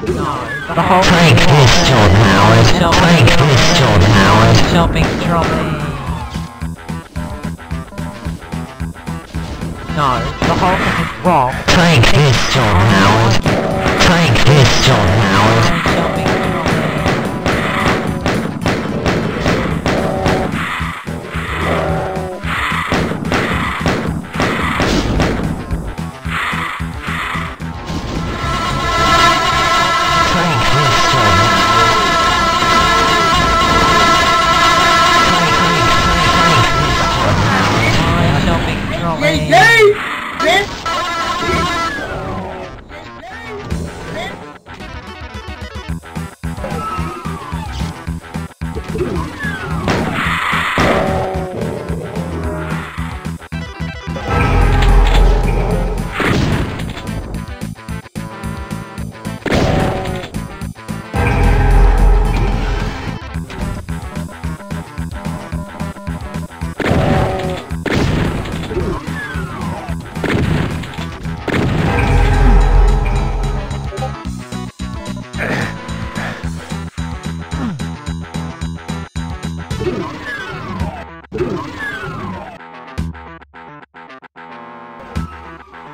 The whole Take this, John Howard. Take this, John Howard. Shopping trolley. No, the whole thing is wrong. Take this, John Howard. Take this, John Howard. Chris?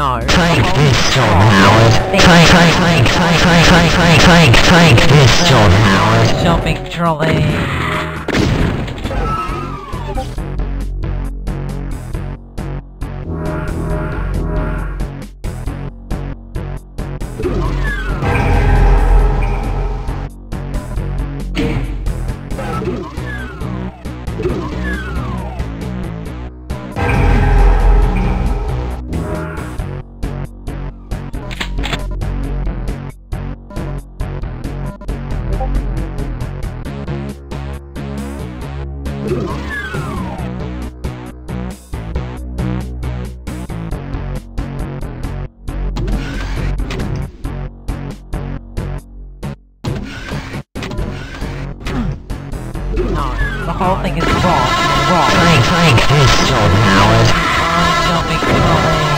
No. Oh. this John Howard. Frank Frank Frank Frank Frank Frank Frank Frank this, John Howard. Shopping trolley. The whole thing is wrong. Wrong. Frank Frank Pistol Howard. My shopping trolley. No.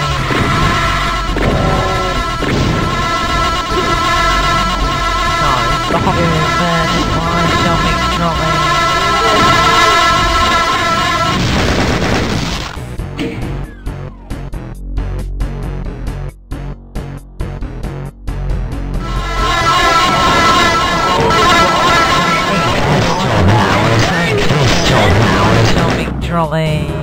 generally